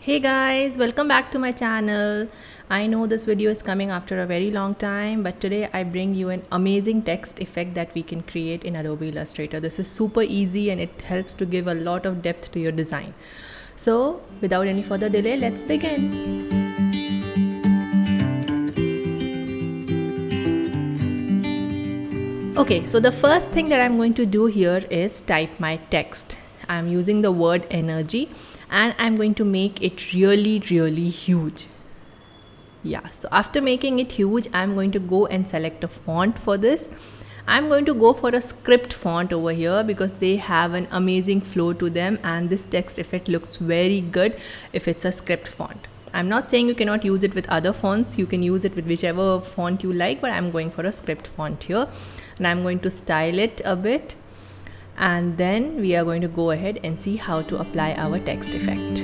Hey guys, welcome back to my channel. I know this video is coming after a very long time, but today I bring you an amazing text effect that we can create in Adobe Illustrator. This is super easy and it helps to give a lot of depth to your design. So without any further delay, let's begin. Okay, so the first thing that I'm going to do here is type my text. I'm using the word energy and I'm going to make it really really huge. Yeah so after making it huge I'm going to go and select a font for this. I'm going to go for a script font over here because they have an amazing flow to them and this text effect looks very good if it's a script font. I'm not saying you cannot use it with other fonts. You can use it with whichever font you like but I'm going for a script font here. And I'm going to style it a bit and then we are going to go ahead and see how to apply our text effect.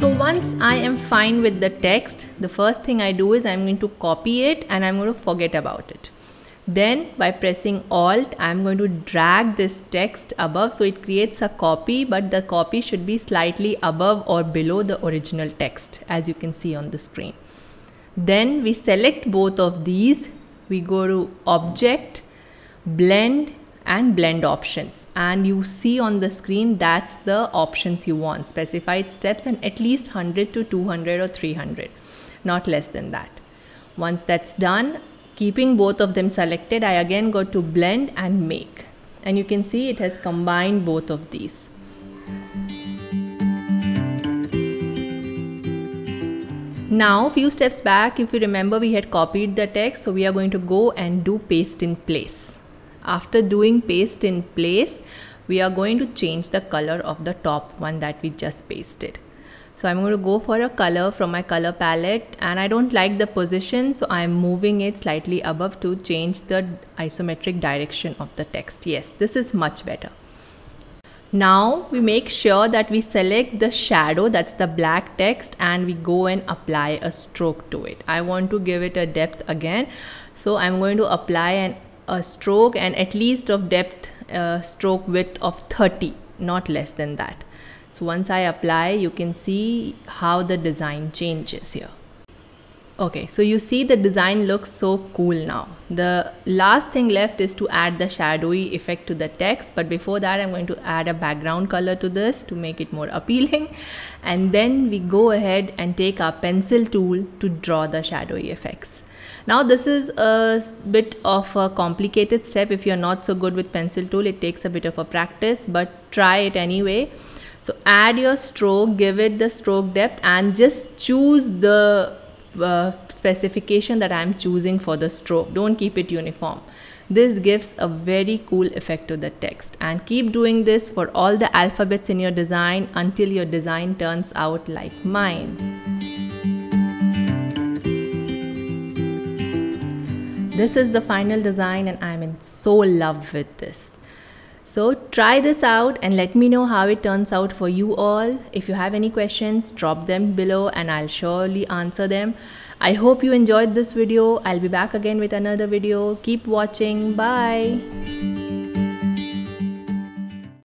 So once I am fine with the text, the first thing I do is I'm going to copy it and I'm going to forget about it. Then by pressing alt, I'm going to drag this text above. So it creates a copy but the copy should be slightly above or below the original text as you can see on the screen. Then we select both of these, we go to object, blend and blend options. And you see on the screen that's the options you want. Specified steps and at least 100 to 200 or 300 not less than that. Once that's done Keeping both of them selected, I again go to blend and make. And you can see it has combined both of these. Now few steps back, if you remember we had copied the text, so we are going to go and do paste in place. After doing paste in place, we are going to change the color of the top one that we just pasted. So I'm going to go for a color from my color palette and I don't like the position so I'm moving it slightly above to change the isometric direction of the text. Yes, this is much better. Now we make sure that we select the shadow that's the black text and we go and apply a stroke to it. I want to give it a depth again. So I'm going to apply an, a stroke and at least of depth uh, stroke width of 30, not less than that. So once I apply, you can see how the design changes here. Okay, so you see the design looks so cool now. The last thing left is to add the shadowy effect to the text. But before that, I'm going to add a background color to this to make it more appealing. And then we go ahead and take our pencil tool to draw the shadowy effects. Now this is a bit of a complicated step. If you're not so good with pencil tool, it takes a bit of a practice, but try it anyway so add your stroke, give it the stroke depth and just choose the uh, specification that I'm choosing for the stroke. Don't keep it uniform. This gives a very cool effect to the text and keep doing this for all the alphabets in your design until your design turns out like mine. This is the final design and I'm in so love with this. So try this out and let me know how it turns out for you all. If you have any questions, drop them below and I'll surely answer them. I hope you enjoyed this video. I'll be back again with another video. Keep watching. Bye.